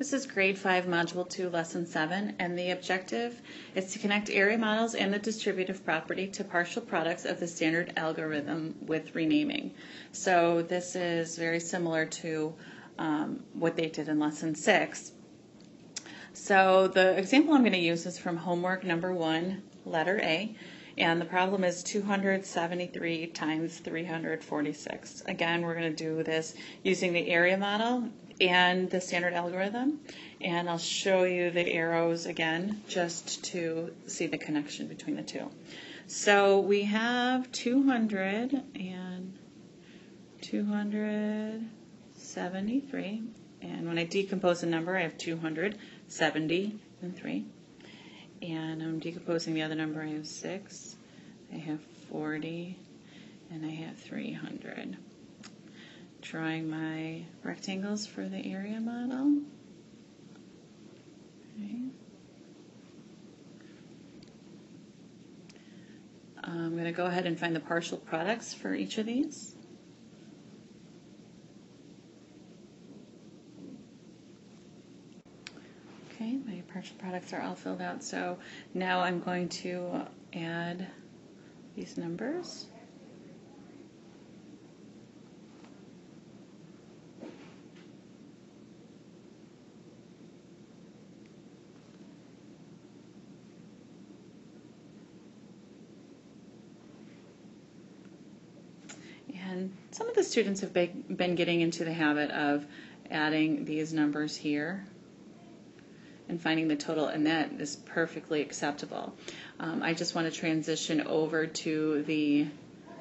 This is grade 5, module 2, lesson 7, and the objective is to connect area models and the distributive property to partial products of the standard algorithm with renaming. So this is very similar to um, what they did in lesson 6. So the example I'm going to use is from homework number 1, letter A. And the problem is 273 times 346. Again, we're going to do this using the area model and the standard algorithm. And I'll show you the arrows again just to see the connection between the two. So we have 200 and 273. And when I decompose a number, I have 273. And I'm decomposing the other number, I have 6. I have 40. And I have 300 drawing my rectangles for the area model. Okay. I'm going to go ahead and find the partial products for each of these. Okay, my partial products are all filled out, so now I'm going to add these numbers. And some of the students have been getting into the habit of adding these numbers here and finding the total, and that is perfectly acceptable. Um, I just want to transition over to the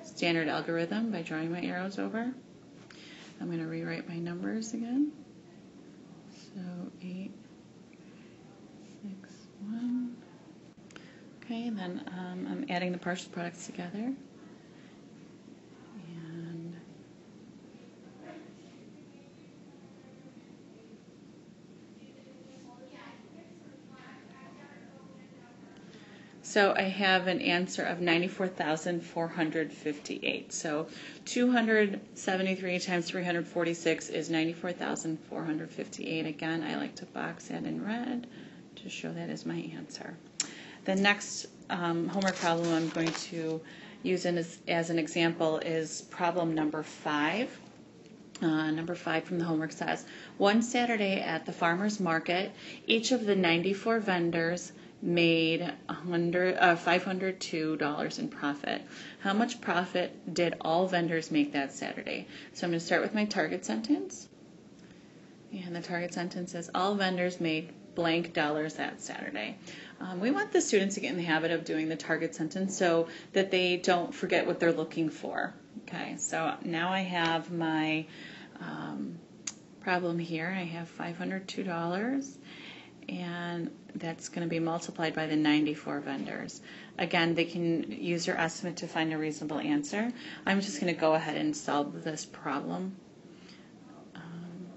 standard algorithm by drawing my arrows over. I'm going to rewrite my numbers again. So 8, 6, 1. Okay, and then um, I'm adding the partial products together. So I have an answer of 94,458. So 273 times 346 is 94,458. Again, I like to box that in red to show that as my answer. The next um, homework problem I'm going to use as, as, an example is problem number five. Uh, number five from the homework says, one Saturday at the farmer's market, each of the 94 vendors made 100, uh, $502 in profit. How much profit did all vendors make that Saturday? So I'm going to start with my target sentence. And the target sentence says all vendors made blank dollars that Saturday. Um, we want the students to get in the habit of doing the target sentence so that they don't forget what they're looking for. Okay, so now I have my um, problem here. I have $502 and that's going to be multiplied by the 94 vendors. Again, they can use your estimate to find a reasonable answer. I'm just going to go ahead and solve this problem. Um,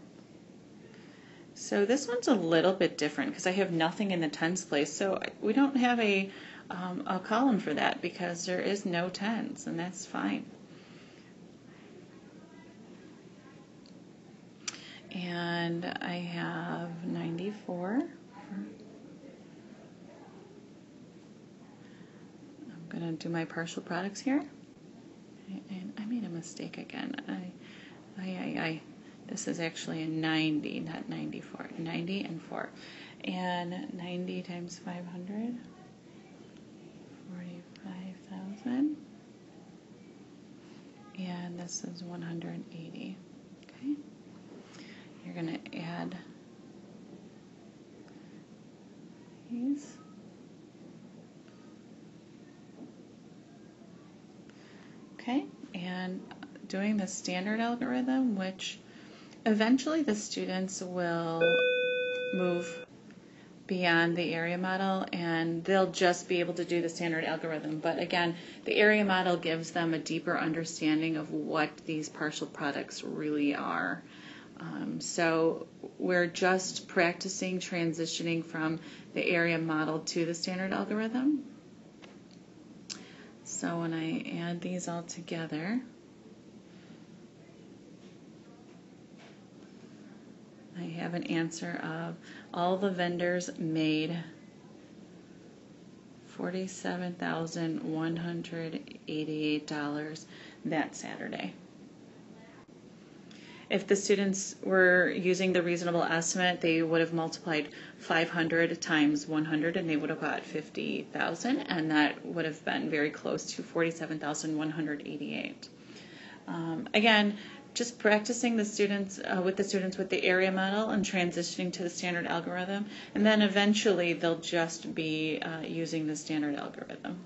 so this one's a little bit different because I have nothing in the tens place. So we don't have a, um, a column for that because there is no tens, and that's fine. And I have 94. I'm going to do my partial products here. And I made a mistake again. I, I, I, I, this is actually a 90, not 94. 90 and 4. And 90 times 500, 45,000. And this is 180. Okay. You're going to add Okay, and doing the standard algorithm, which eventually the students will move beyond the area model and they'll just be able to do the standard algorithm. But again, the area model gives them a deeper understanding of what these partial products really are. Um, so we're just practicing transitioning from the area model to the standard algorithm. So when I add these all together, I have an answer of all the vendors made forty-seven thousand one hundred eighty-eight dollars that Saturday. If the students were using the reasonable estimate, they would have multiplied 500 times 100 and they would have got 50,000 and that would have been very close to 47,188. Um, again, just practicing the students uh, with the students with the area model and transitioning to the standard algorithm and then eventually they'll just be uh, using the standard algorithm.